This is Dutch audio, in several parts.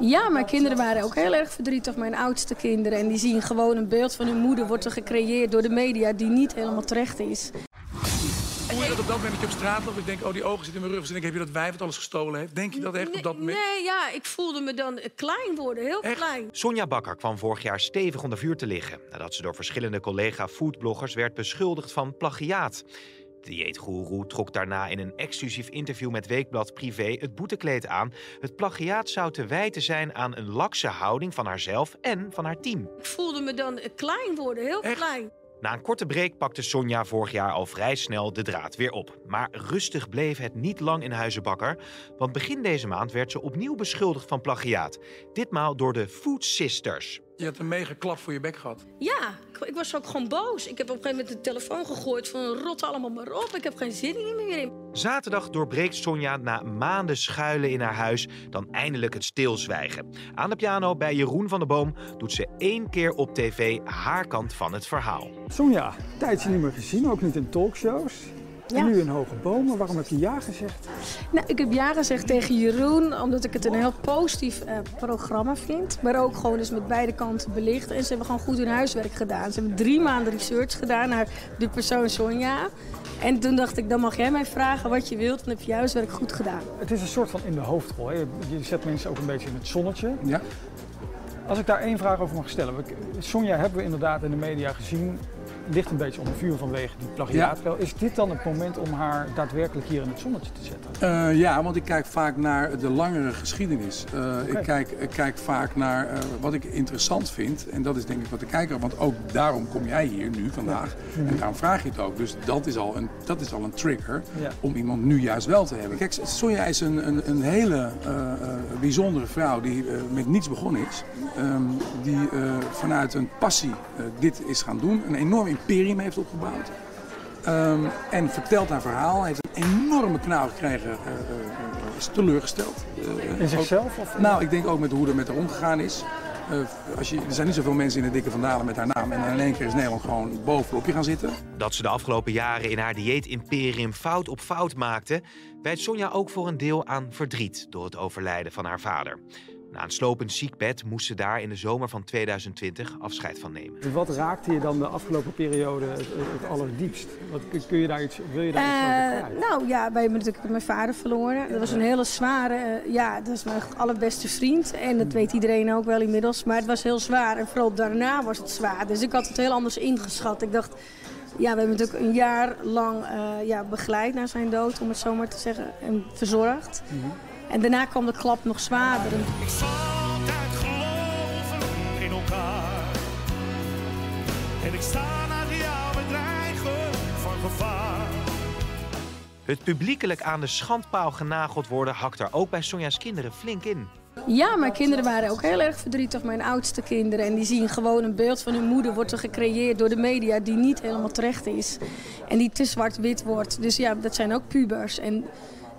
Ja, mijn kinderen waren ook heel erg verdrietig, mijn oudste kinderen. En die zien gewoon een beeld van hun moeder wordt er gecreëerd door de media die niet helemaal terecht is. Voel je dat op dat moment dat je op straat loopt? Ik denk, oh, die ogen zitten in mijn rug. Dus ik denk, heb je dat wijf wat alles gestolen heeft? Denk je dat echt op dat moment? Nee, ja, ik voelde me dan klein worden, heel Echt? klein. Sonja Bakker kwam vorig jaar stevig onder vuur te liggen nadat ze door verschillende collega-foodbloggers werd beschuldigd van plagiaat. De dieetgoeroe trok daarna in een exclusief interview met Weekblad Privé het boetekleed aan. Het plagiaat zou te wijten zijn aan een lakse houding van haarzelf en van haar team. Ik voelde me dan klein worden, heel Echt? klein. Na een korte break pakte Sonja vorig jaar al vrij snel de draad weer op. Maar rustig bleef het niet lang in Huizenbakker, want begin deze maand werd ze opnieuw beschuldigd van plagiaat. Ditmaal door de Food Sisters. Je had een mega klap voor je bek gehad. Ja, ik, ik was ook gewoon boos. Ik heb op een gegeven moment de telefoon gegooid van rot allemaal maar op. Ik heb geen zin in meer in. Zaterdag doorbreekt Sonja na maanden schuilen in haar huis dan eindelijk het stilzwijgen. Aan de piano bij Jeroen van der Boom doet ze één keer op tv haar kant van het verhaal. Sonja, tijdje niet meer gezien, ook niet in talkshows. Ja. En nu in hoge bomen. Waarom heb je ja gezegd? Nou, ik heb ja gezegd tegen Jeroen, omdat ik het een heel positief eh, programma vind. Maar ook gewoon dus met beide kanten belicht. En ze hebben gewoon goed hun huiswerk gedaan. Ze hebben drie maanden research gedaan naar de persoon Sonja. En toen dacht ik, dan mag jij mij vragen wat je wilt. Dan heb je je huiswerk goed gedaan. Het is een soort van in de hoofdrol. Hè. Je zet mensen ook een beetje in het zonnetje. Ja. Als ik daar één vraag over mag stellen. We- Sonja hebben we inderdaad in de media gezien. Ligt een beetje onder vuur vanwege die plagiaatspel. Is dit dan het moment om haar daadwerkelijk hier in het zonnetje te zetten? Eh, ja, want ik kijk vaak naar de langere geschiedenis. Eh, ik, kijk, ik kijk vaak naar eh, wat ik interessant vind. En dat is denk ik wat de kijker... Want ook daarom kom jij hier nu vandaag. En daarom vraag je het ook. Dus dat is al een, dat is al een trigger Ja. om iemand nu juist wel te hebben. Kijk, Sonja is een, een, een hele eh, eh, bijzondere vrouw die eh, met niets begonnen is. Ehm, die eh, vanuit een passie eh, dit is gaan doen. Een enorm imperium heeft opgebouwd. Ehm, en vertelt haar verhaal. Heeft een enorme knauw gekregen. eh, eh, eh, is teleurgesteld. Eh, In ook- zichzelf? Of nou, ik denk ook met hoe er met haar omgegaan is. Eh, als je, er zijn niet zoveel mensen in de dikke vandalen met haar naam. En in één keer is Nederland gewoon bovenop je gaan zitten. Dat ze de afgelopen jaren in haar dieetimperium fout op fout maakte, wijt Sonja ook voor een deel aan verdriet door het overlijden van haar vader. Na een slopend ziekbed moest ze daar in de zomer van 2020 afscheid van nemen. Wat raakte je dan de afgelopen periode het, het allerdiepst? Wat, kun je daar iets, wil je daar iets over Eh, kwijt? nou ja, wij hebben natuurlijk mijn vader verloren. Dat was een hele zware, eh, ja, dat is mijn allerbeste vriend. En dat weet iedereen ook wel inmiddels. Maar het was heel zwaar en vooral daarna was het zwaar. Dus ik had het heel anders ingeschat. Ik dacht, ja, we hebben natuurlijk een jaar lang eh, ja, begeleid naar zijn dood, om het zo maar te zeggen, en verzorgd. En daarna kwam de klap nog zwaarder. Ik zal altijd geloven in elkaar. En ik sta naar jou met dreigen van gevaar. Het publiekelijk aan de schandpaal genageld worden hakt er ook bij Sonja's kinderen flink in. Ja, mijn kinderen waren ook heel erg verdrietig, mijn oudste kinderen. En die zien gewoon een beeld van hun moeder wordt er gecreëerd door de media die niet helemaal terecht is. En die te zwart-wit wordt. Dus ja, dat zijn ook pubers. En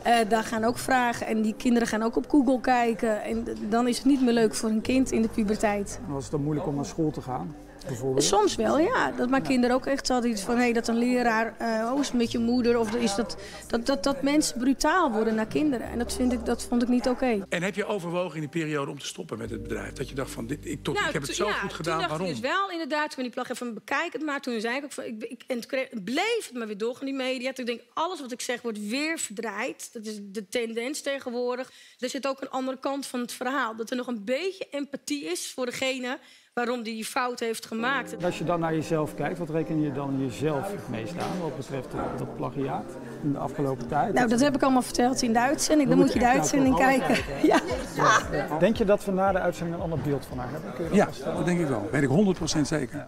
eh, daar gaan ook vragen. En die kinderen gaan ook op Google kijken. En dan is het niet meer leuk voor een kind in de puberteit. Was het dan moeilijk om naar school te gaan? Bijvoorbeeld? Soms wel, ja. Dat mijn kinderen ook echt hadden iets van... Hey, dat een leraar, oh, is het met je moeder? Of is dat, dat, dat, dat mensen brutaal worden naar kinderen. En dat, vind ik, dat vond ik niet oké. En heb je overwogen in die periode om te stoppen met het bedrijf? Dat je dacht van, dit, ik, tot, ik heb het zo Nou, ja, goed gedaan, toen dacht waarom? ik dus wel inderdaad, toen die plag even bekijk het maar. Toen zei ik ook van, ik, ik, en kreeg, bleef het maar weer door in die media. Toen denk ik, alles wat ik zeg wordt weer verdraaid. Dat is de tendens tegenwoordig. Er zit ook een andere kant van het verhaal. Dat er nog een beetje empathie is voor degene waarom die die fout heeft gemaakt. Als je dan naar jezelf kijkt, wat reken je dan jezelf het meest aan wat betreft dat plagiaat in de afgelopen tijd? Nou, dat heb ik allemaal verteld in de uitzending. Dan moet je de uitzending kijken. Ja. Denk je dat we na de uitzending een ander beeld van haar hebben? Ja, dat denk ik wel. Weet ik 100% zeker.